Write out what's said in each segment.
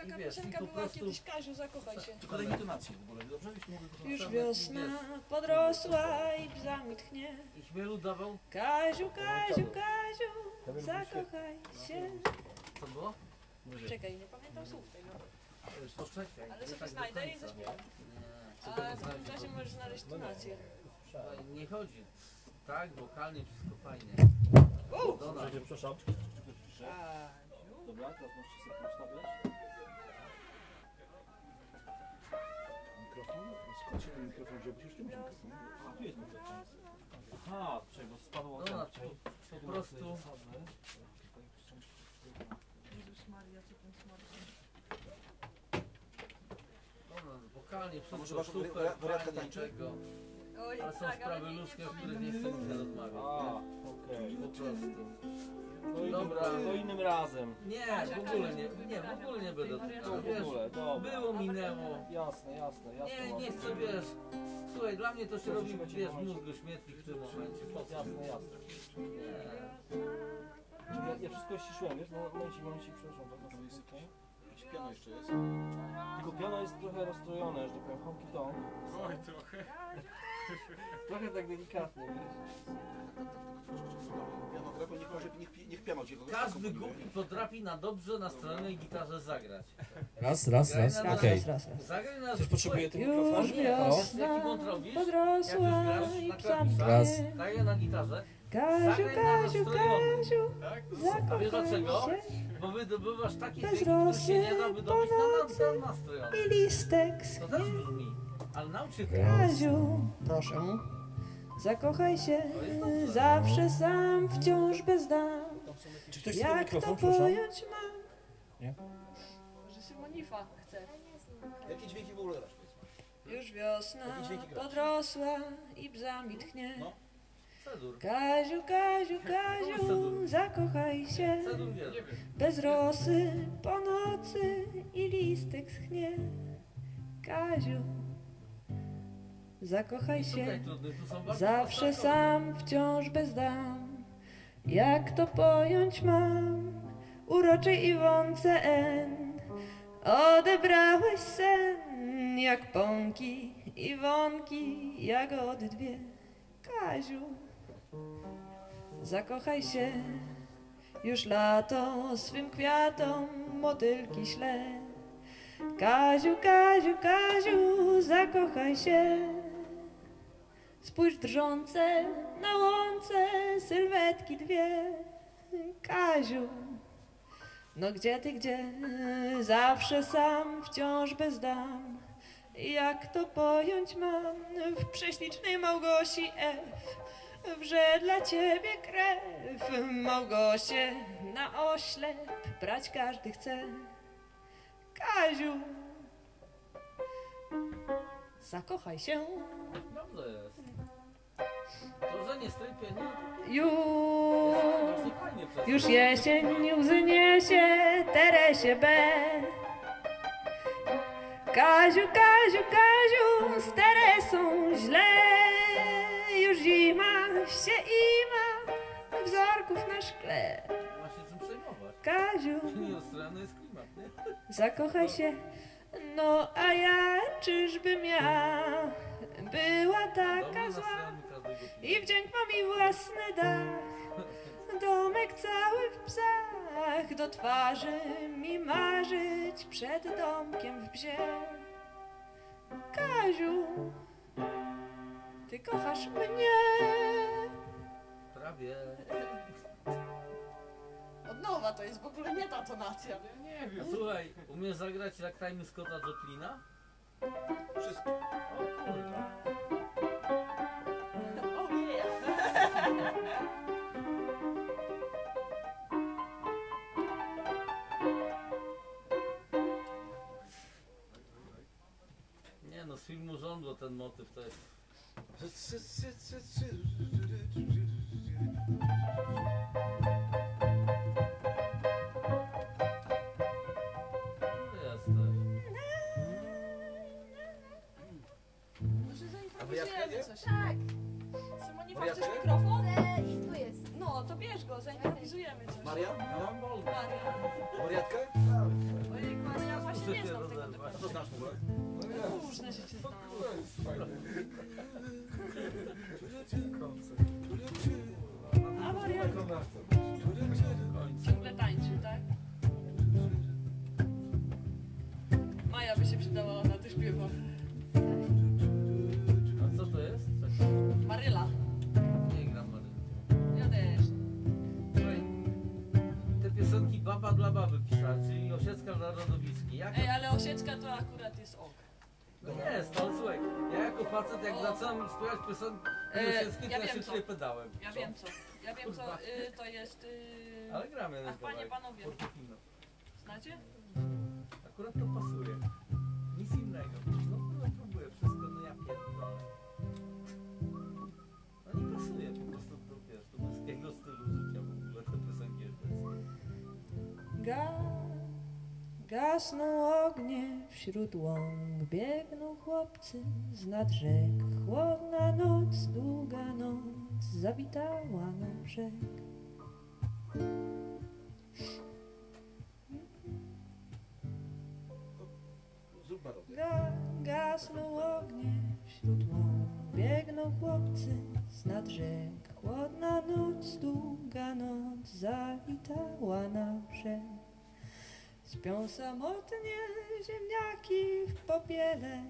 taka wiesz, piosenka była prostu- kiedyś, Kaziu, zakochaj się. Tylko daj intonację w ogóle, dobrze? Jeśli mogę to Już wiosna wiesz. podrosła i bzami tchnie. I chmielu dawał, Kaziu, Kaziu, Kaziu, zakochaj się. co było? Czekaj, nie pamiętam słów tego. Poczekaj. Ale sobie tak znajdę i zaśpiewam. Nie, co A to w tym czasie możesz znaleźć tonację. Słuchaj, Nie chodzi. Tak, wokalnie wszystko fajnie. Uuu! Przepraszam. Dobra, teraz możecie sobie postawiać. Mikrofon? Się ten mikrofon? Przecież ty masz mikrofon. A, tu jest mikrofon. Aha, czego? Spadło od Dona, tam. po, prostu Dobra, wokalnie może wszystko masz super, wariatka fajnie, tańczy? czego. Oj, Ale są tak, sprawy ludzkie, o których nie chcę rozmawiać. A, okej. Po prostu. To innym, Dobra. to innym razem. Nie, w ogóle nie, nie, w ogóle nie będę. To No, w wiesz, ogóle, dobra. było, minęło. Jasne, jasne, jasne. Nie, nie chcę, wiesz. Słuchaj, dla mnie to się robi, wiesz, mózgu śmietnik w tym momencie. Po co? Jasne, jasne. Nie. Czyli ja, ja wszystko ściszyłem, wiesz? No, momencik, momencik, przepraszam. tak, To jest tak, tak. Jakieś piano jeszcze jest? Tylko piano jest trochę rozstrojone, że tak powiem, honky tonk. Oj, trochę. Trochę tak delikatnie, wiesz? Piano Każdy głupi potrafi na dobrze nastrojonej gitarze zagrać. Raz, raz, raz, na Raz, okej. raz, raz, raz. Zagraj na Ktoś potrzebuje ten Już mikrofon? O. wiosna podrosła już i klawiszach, tchnie. daję na gitarze. Kaziu, Zagraj na Kaziu, nastrojony. Kaziu, Tak? A wiesz zakochaj dlaczego? się. Bo wydobywasz takie Bez dźwięki, które się nie da wydobyć na, na, na nastrojony. I listek To też brzmi. Ale naucz się grać. Kaziu, proszę. Zakochaj się, zawsze sam, wciąż bez dam. Czy ktoś chce Jak to mikrofon, przepraszam? pojąć mam? Nie? Może Symonifa chce. Jakie dźwięki w ogóle mi? Już wiosna Jakie dźwięki grasz? podrosła i bzami tchnie. No. Cedur. Kaziu, Kaziu, Kaziu, zakochaj się. Cedur wiesz. Nie wiem. Bez rosy po nocy i listek schnie. Kaziu, zakochaj się. Szukaj trudnych, tu są bardzo Zawsze sam, wciąż bez dam. Jak to pojąć mam? Uroczej Iwonce N. Odebrałeś sen, jak pąki, Iwonki, jagody dwie. Kaziu, zakochaj się, już lato swym kwiatom motylki śle. Kaziu, Kaziu, Kaziu, zakochaj się. Spójrz drżące na łące sylwetki dwie. Kaziu, no gdzie ty, gdzie? Zawsze sam, wciąż bez dam. Jak to pojąć mam w prześlicznej Małgosi F. Wrze dla ciebie krew, Małgosie, na oślep brać każdy chce. Kaziu, zakochaj się. Dobrze jest. Już, fajnie przez już jesień łzy niesie Teresie B. Kaziu, Kaziu, Kaziu, z Teresą źle. Już zima się ima, wzorków na szkle. Kaziu, zakochaj się. No a ja czyżbym ja była taka zła? I wdzięk mam i własny dach, domek cały w psach, do twarzy mi marzyć przed domkiem w bzie. Kaziu, ty kochasz mnie. Prawie. Od nowa to jest w ogóle nie ta tonacja. Ja nie wiem. Słuchaj, umiesz zagrać Ragtime Scotta Joplina? Wszystko. O kurwa. Żądło ten motyw to jest... A zaimprowizujemy nie? coś. Tak, mikrofon? e, i tu jest. No, to bierz go, zaimprowizujemy coś. Maria? Ja. Maria. Wariatkę? Ojej, Maria ma znasz w ogóle? Straszne rzeczy znałam. Facet jak zacząłem śpiewać piosenki E, ja ja wiem co. pedałem. Ja wiem co. Ja wiem co. Y, to jest. Y, Ale gramy jeden Ach, panie, panowie. Portofino. Znacie? Akurat to pasuje. Nic innego. No, gasną ognie wśród łąk, biegną chłopcy z nad rzek. Chłodna noc, długa noc, zawitała na brzeg. Śpią samotnie ziemniaki w popiele.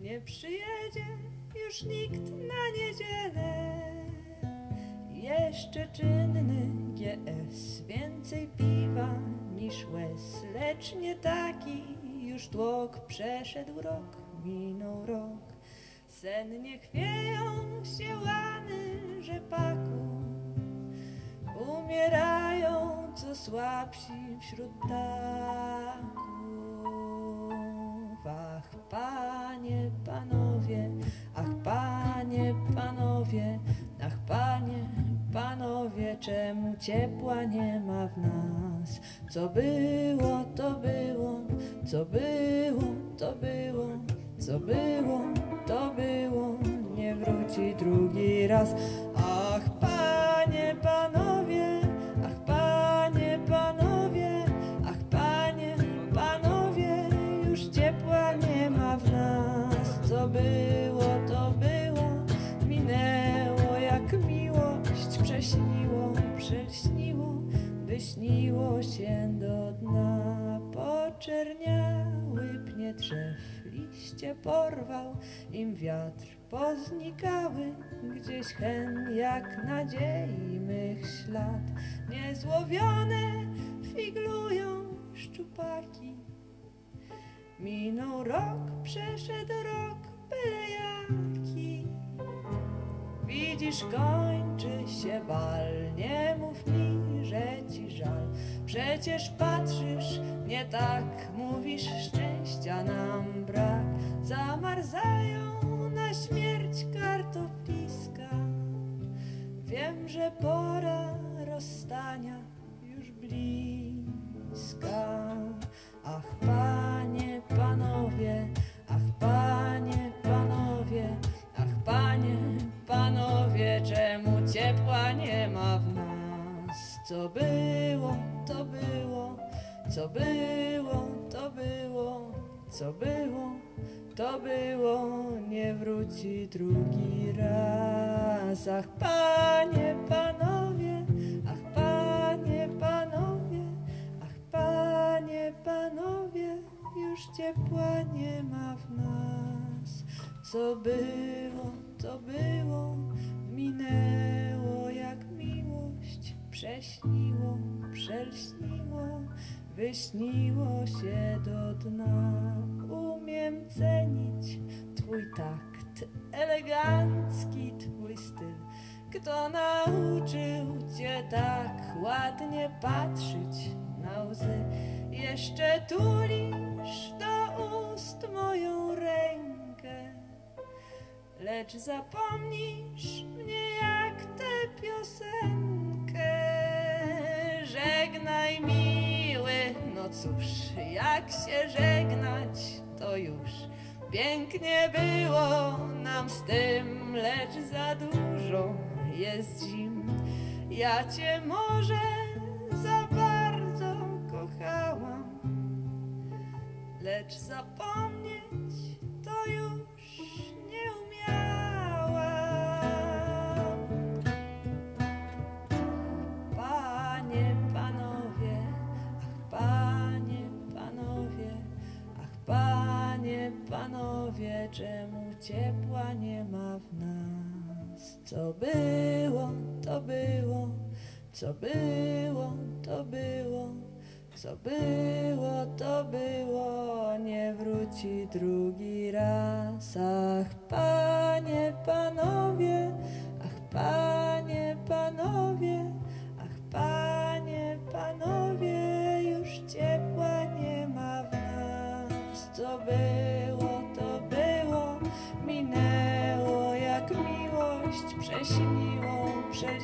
Nie przyjedzie już nikt na niedzielę. Jeszcze czynny GS, więcej piwa niż łez, lecz nie taki już tłok. Przeszedł rok, minął rok, sennie chwieją się łany rzepaku. Umierają co słabsi wśród ptaków. Ach, panie, panowie, ach, panie, panowie, ach, panie, panowie, czemu ciepła nie ma w nas? Co było, to było, co było, to było, co było, to było, nie wróci drugi raz. Ach, panie, panowie, wyśniło się do dna. Poczerniały pnie drzew, liście porwał im wiatr, poznikały gdzieś hen jak nadziei mych ślad. Niezłowione figlują szczupaki. Minął rok, przeszedł rok, byle jaki. Widzisz, kończy się bal, nie mów mi, że ci żal. Przecież patrzysz nie tak, mówisz, szczęścia nam brak. Zamarzają na śmierć kartopliska. Wiem, że pora rozstania już bliska. Ach, Co było, to było, co było, to było, co było, to było, nie wróci drugi raz. Ach, panie, panowie, ach, panie, panowie, ach, panie, panowie, już ciepła nie ma w nas. Co było, to było, minęło prześniło, przelśniło, wyśniło się do dna. Umiem cenić Twój takt, elegancki Twój styl. Kto nauczył Cię tak ładnie patrzeć na łzy? Jeszcze tulisz do ust moją rękę, lecz zapomnisz mnie jak tę piosenkę. Żegnaj miły, no cóż, jak się żegnać, to już pięknie było nam z tym, lecz za dużo jest zim. Ja cię może za bardzo kochałam, lecz lecz czemu ciepła nie ma w nas? Co było, to było, co było, to było. Co było, to było, nie wróci drugi raz. Ach, panie,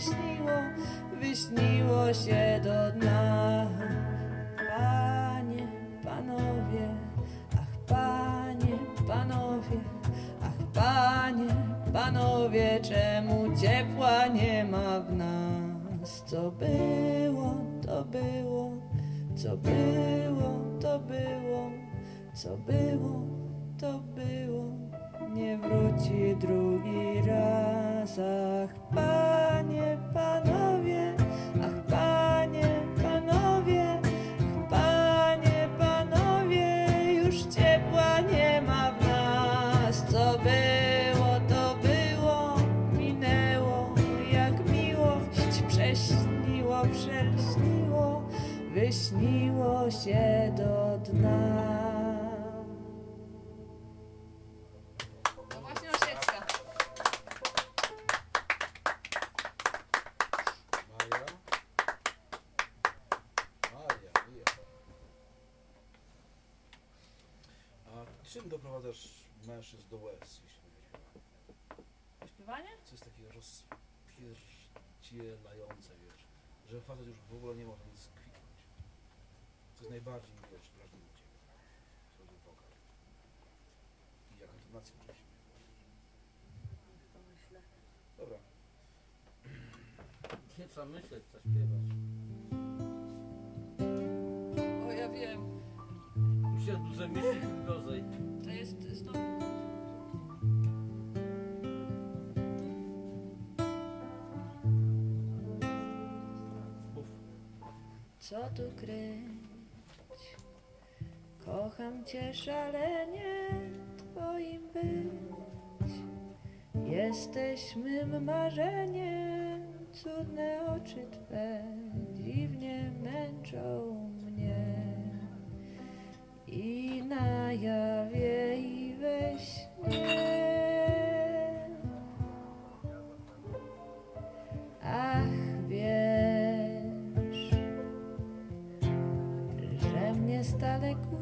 przelśniło, wyśniło się do dna. Panie, panowie, ach panie, panowie, ach panie, panowie, czemu ciepła nie ma w nas? Co było, to było, co było, to było, co było, prześniło, przelśniło, wyśniło się do dna. To właśnie Osiecka. Maja. Maja, Maja. A czym doprowadzasz mężczyzn do łez, jeśli nie śpiewa? Śpiewanie? Co jest takie rozpierdzielające, wiesz, że facet już w ogóle nie może nic kwitnąć. Co jest najbardziej, wiesz, wrażliwe u Ciebie? Chodzi o wokal. I jaka tonacja oczywiście. Dobra. Nie trzeba myśleć, co śpiewać. O, ja wiem. Duże myśli, tym gorzej. To jest znowu... Co tu kryć? Kocham cię szalenie, twoim być. Jesteś mym marzeniem, cudne oczy twe dziwnie męczą mnie. I na jawie,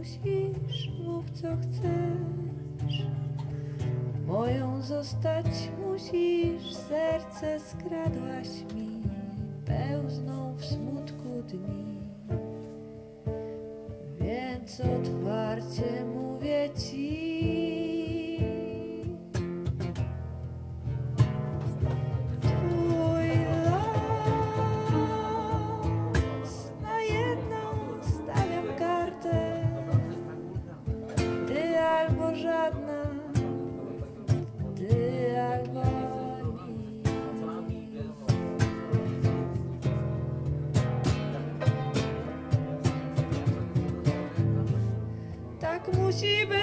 kusisz, mów co chcesz. Moją zostać musisz, serce skradłaś mi, pełzną w smutku dni. Tak musi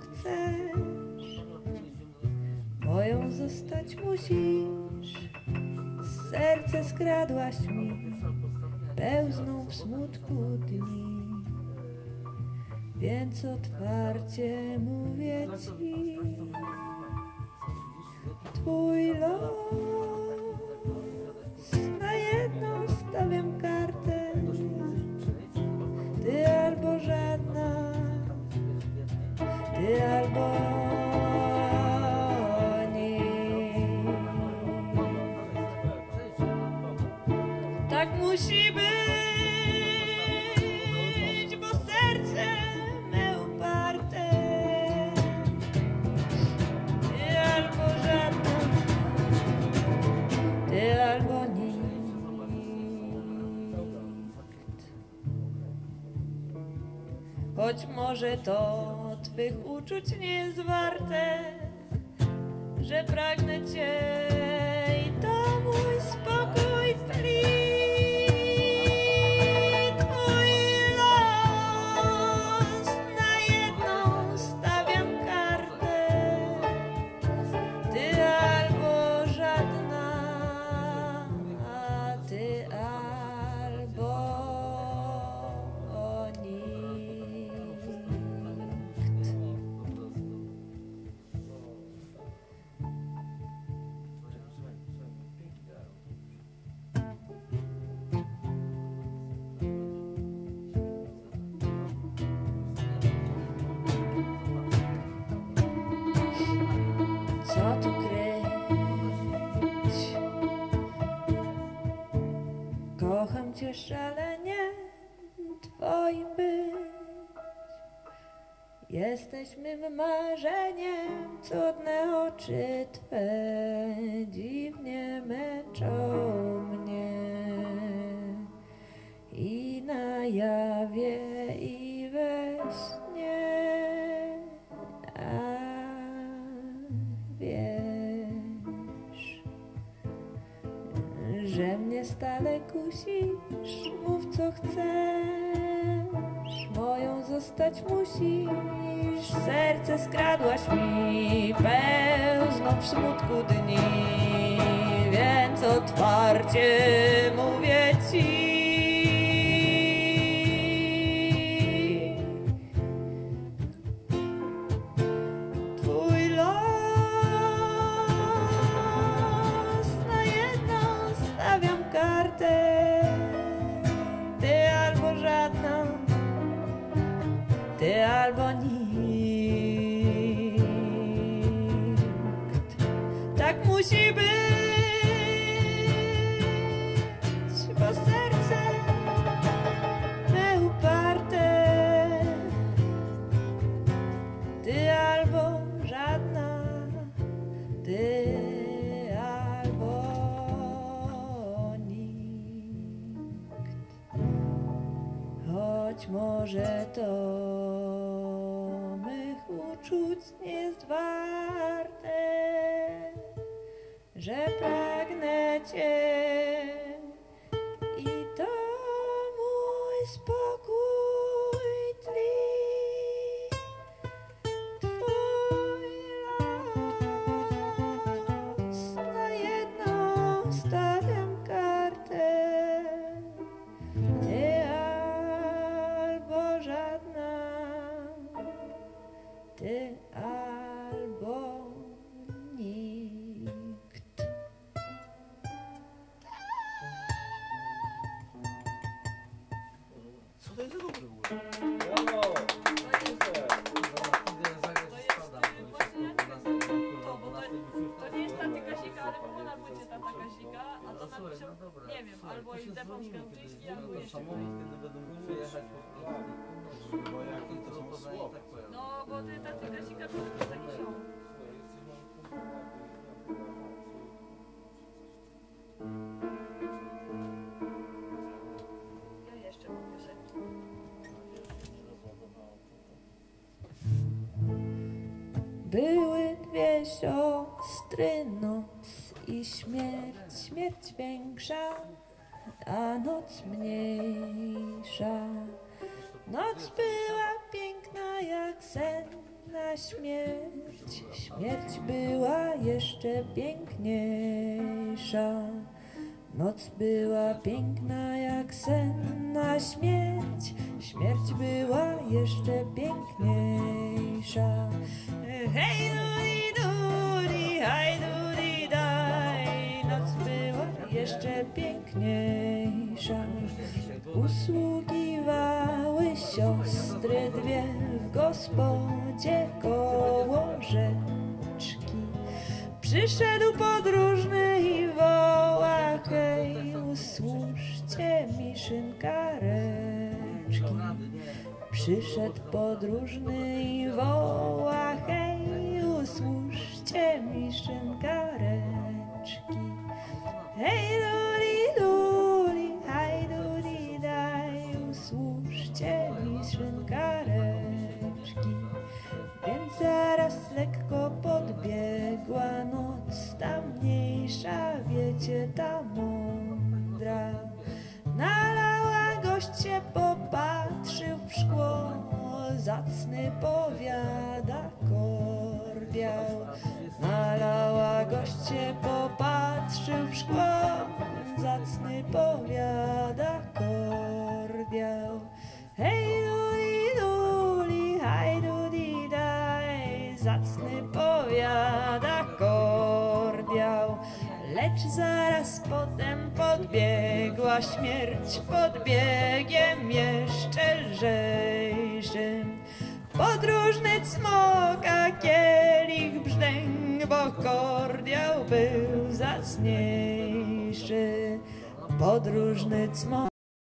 chcesz. Moją zostać musisz, serce skradłaś mi, pełzną w smutku dni. Więc otwarcie mówię ci, twój los może to twych uczuć nie jest warte, że pragnę cię Szalenie, twoim być. Jesteś mym marzeniem, cudne oczy twe dziwnie męczą mnie. I na jawie, i we śnie. Stale kusisz, mów co chcesz, moją zostać musisz. Serce skradłaś mi, pełzną w smutku dni, więc otwarcie mówię może to mych uczuć nie jest warte, że pragnę ty Były dwie siostry, noc i śmierć, śmierć większa, a noc mniejsza. Noc była piękna jak sen na śmierć, śmierć była jeszcze piękniejsza. Noc była piękna jak sen na śmierć, śmierć była jeszcze piękniejsza. Hej, duli, duli, haj, duli, daj, noc była jeszcze piękniejsza. Usługiwały siostry dwie w gospodzie koło rzeczki. Przyszedł podróżny i woła, hej, usłużcie mi szynkareczki. Przyszedł podróżny i woła, hej, szynkareczki. Hej, luli, luli, haj, luli, daj, usłużcie mi szynkareczki. Więc zaraz lekko podbiegła noc, ta mniejsza, wiecie, ta mądra. Podbiegła śmierć podbiegiem jeszcze lżejszym. Podróżny cmoka kielich brzdęk, bo kordiał był zacniejszy. Podróżny cmoka